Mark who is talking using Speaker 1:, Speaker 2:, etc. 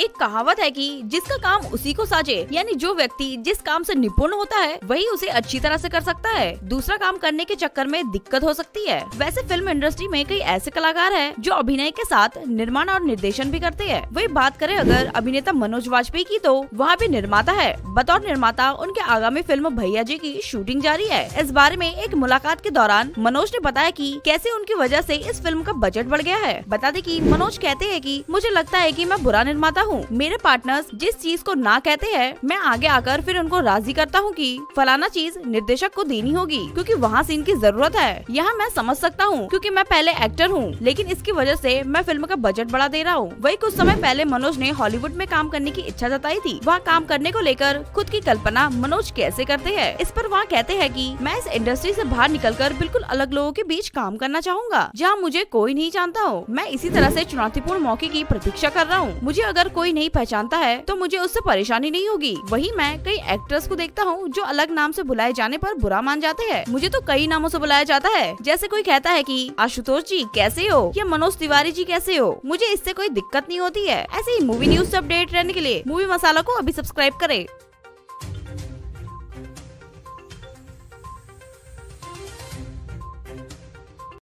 Speaker 1: एक कहावत है कि जिसका काम उसी को साजे, यानी जो व्यक्ति जिस काम से निपुण होता है, वही उसे अच्छी तरह से कर सकता है। दूसरा काम करने के चक्कर में दिक्कत हो सकती है। वैसे फ़िल्म इंडस्ट्री में कई ऐसे कलाकार हैं जो अभिनय के साथ निर्माण और निर्देशन भी करते हैं। वही बात करें अगर अभिनेता मनोज वाजपेयी की तो वहाँ भी निर्माता है। बतौर निर्माता उनके आगामी फ़िल्म भैया जी की शूटिंग जारी है। इस बारे में एक मुलाकात के दौरान मनोज ने बताया कि कैसे उनकी वजह से इस फ़िल्म का बजट बढ़ गया है। बता दें कि मनोज कहते हैं कि मुझे लगता है कि मैं बुरा निर्माता हूँ। मेरे पार्टनर्स जिस चीज़ को ना कहते हैं, मैं आगे आकर फिर उनको राज़ी करता हूँ कि फलाना चीज़ निर्देशक को देनी होगी, क्योंकि वहाँ सीन की ज़रूरत है। यहाँ मैं समझ सकता हूँ, क्योंकि मैं पहले एक्टर हूँ, लेकिन इसकी वजह से मैं फ़िल्म का बजट बढ़ा दे रहा हूँ। वही कुछ समय पहले मनोज ने हॉलीवुड में काम करने की इच्छा जताई थी। वहाँ काम करने को लेकर खुद की कल्पना मनोज कैसे करते हैं, इस पर वहाँ कहते हैं कि मैं इस इंडस्ट्री से बाहर निकलकर बिल्कुल अलग लोगों के बीच काम करना चाहूँगा, जहाँ मुझे कोई नहीं जानता हो। मैं इसी तरह से चुनौतीपूर्ण मौके की प्रतीक्षा कर रहा हूँ। मुझे अगर कोई नहीं पहचानता है तो मुझे उससे परेशानी नहीं होगी। वही मैं कई एक्ट्रेस को देखता हूँ, जो अलग नाम से बुलाए जाने पर बुरा मान जाते हैं। मुझे तो कई नामों से बुलाया जाता है, जैसे कोई कहता है कि, आशुतोष जी, कैसे हो? या, मनोज तिवारी जी, कैसे हो? मुझे इससे कोई दिक्कत नहीं होती है। ऐसे ही मूवी न्यूज़ ऐसी अपडेट रहने के लिए मूवी मसाला को अभी सब्सक्राइब करें।